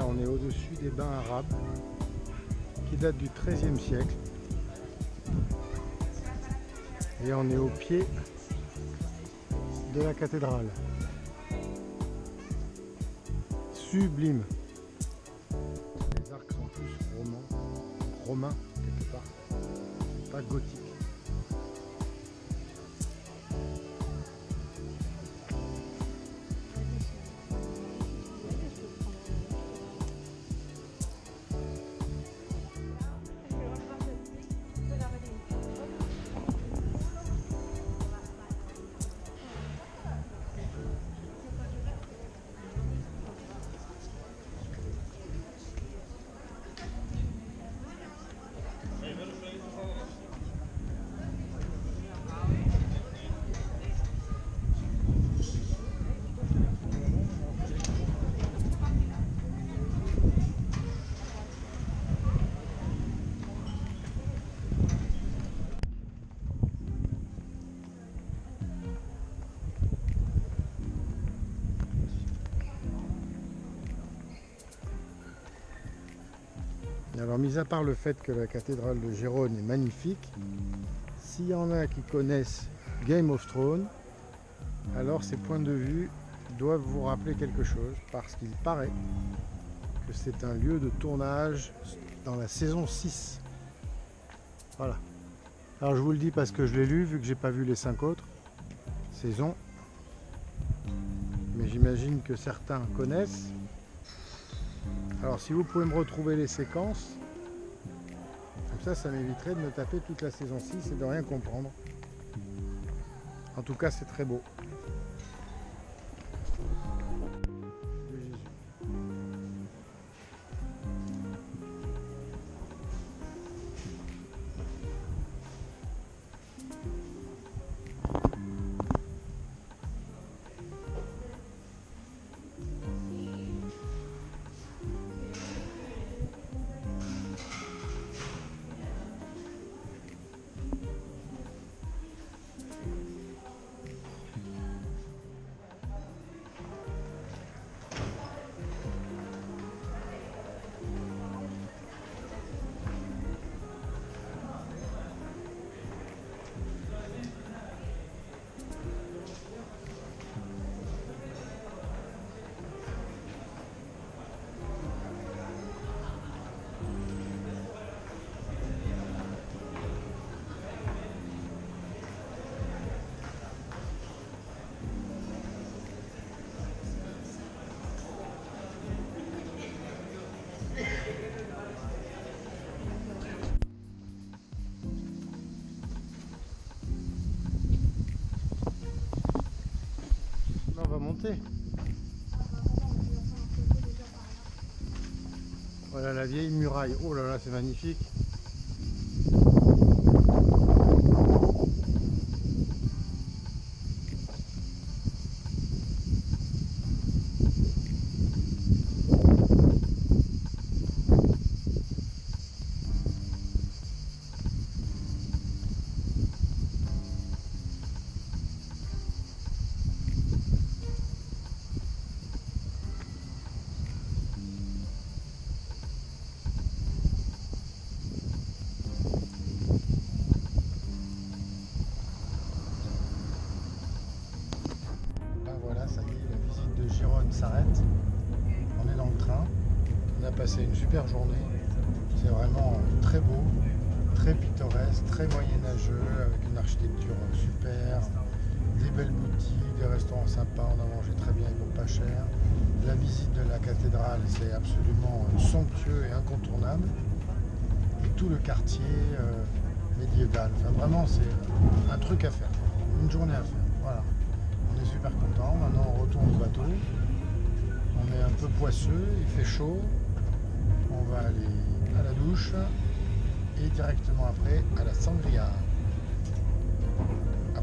On est au-dessus des bains arabes qui datent du XIIIe siècle. Et on est au pied de la cathédrale. Sublime. Les arcs sont tous romans, romains quelque part, pas gothiques. Alors, mis à part le fait que la cathédrale de Gérone est magnifique, s'il y en a qui connaissent Game of Thrones, alors ces points de vue doivent vous rappeler quelque chose, parce qu'il paraît que c'est un lieu de tournage dans la saison 6. Voilà. Alors je vous le dis parce que je l'ai lu, vu que j'ai pas vu les cinq autres saisons. Mais j'imagine que certains connaissent. Alors si vous pouvez me retrouver les séquences, comme ça, ça m'éviterait de me taper toute la saison 6 et de rien comprendre. En tout cas, c'est très beau. Voilà la vieille muraille. Oh là là, c'est magnifique. Super journée. C'est vraiment très beau, très pittoresque, très moyenâgeux, avec une architecture super, des belles boutiques, des restaurants sympas. On a mangé très bien et pour pas cher. La visite de la cathédrale, c'est absolument somptueux et incontournable. Et tout le quartier euh, médiéval. Enfin, vraiment, c'est un truc à faire. Une journée à faire. Voilà. On est super content. Maintenant, on retourne au bateau. On est un peu poisseux, il fait chaud. On va aller à la douche et directement après à la sangria. À